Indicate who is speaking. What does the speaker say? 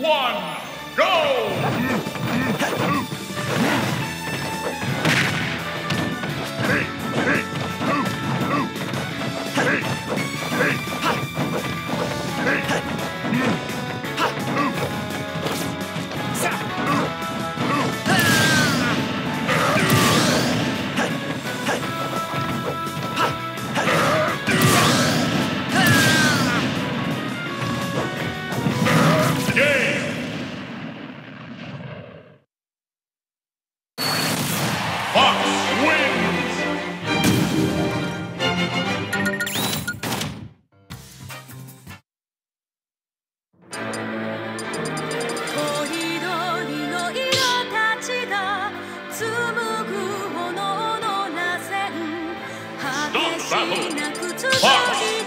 Speaker 1: one.
Speaker 2: Fuck.